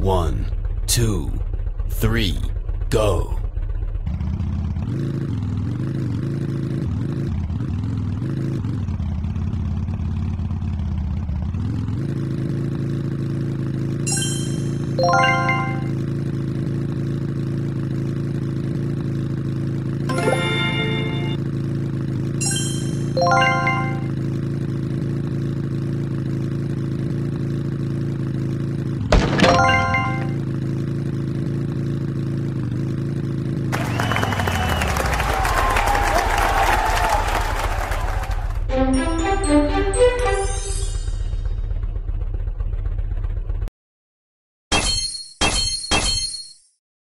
One, two, three, go. you